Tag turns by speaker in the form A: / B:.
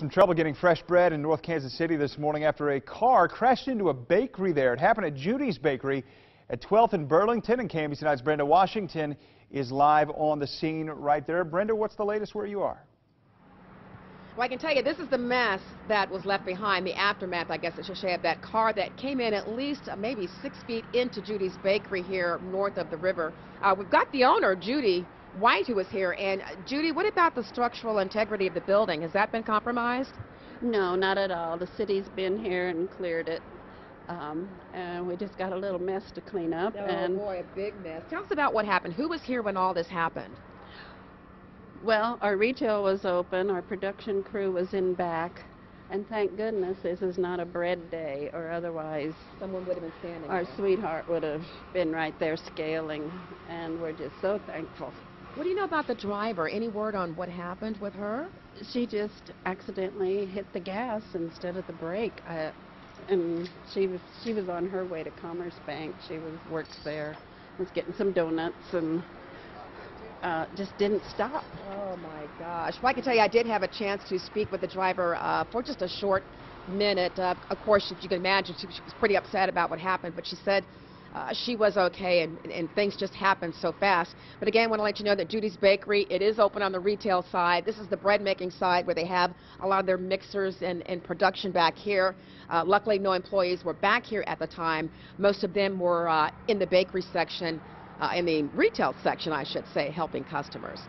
A: Some trouble getting fresh bread in North Kansas City this morning after a car crashed into a bakery there. It happened at Judi's Bakery at 12th and Burlington. And KMBC Tonight's Brenda Washington is live on the scene right there. Brenda, what's the latest where you are?
B: Well, I can tell you, this is the mess that was left behind, the aftermath, I guess I should say, of that car that came in at least maybe six feet into Judi's Bakery here north of the river. Uh, we've got the owner, Judy White, who was here. And, uh, Judy, what about the structural integrity of the building? Has that been compromised?
C: No, not at all. The city's been here and cleared it. Um, and we just got a little mess to clean up.
B: Oh,
C: and
B: boy, a big mess. Tell us about what happened. Who was here when all this happened?
C: Well, our retail was open, our production crew was in back, and thank goodness this is not a bread day, or otherwise
B: Someone would have been standing
C: our
B: there.
C: sweetheart would have been right there scaling, and we're just so thankful.
B: What do you know about the driver? Any word on what happened with her?
C: She just accidentally hit the gas instead of the brake, uh, and she was she was on her way to Commerce Bank. She was works there, was getting some donuts, and uh, just didn't stop.
B: Oh my gosh. Well, I can tell you, I did have a chance to speak with the driver uh, for just a short minute. Uh, of course, if you can imagine, she, she was pretty upset about what happened, but she said uh, she was okay and, and things just happened so fast. But again, I want to let you know that Judi's Bakery, it is open on the retail side. This is the bread making side where they have a lot of their mixers and, and production back here. Uh, luckily, no employees were back here at the time. Most of them were uh, in the bakery section, uh, in the retail section, I should say, helping customers.